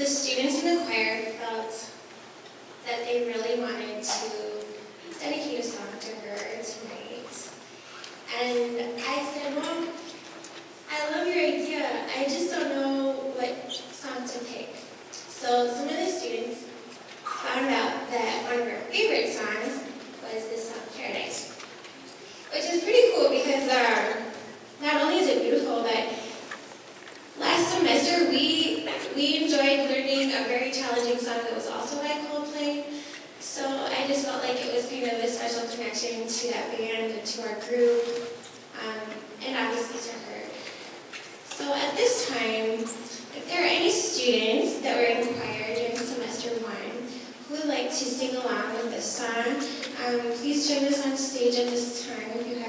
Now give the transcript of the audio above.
the students in the choir felt that they really wanted to dedicate a song to her tonight. And I said, well, I love your idea. I just don't know what song to pick. So some of the students found out that one of her favorite songs was this song, Paradise. Which is pretty cool because um, not only is it beautiful, but last semester we we enjoyed a very challenging song that was also by Coldplay. So I just felt like it was kind of a special connection to that band and to our group, um, and obviously to her. So at this time, if there are any students that were in choir during semester one who would like to sing along with this song, um, please join us on stage at this time.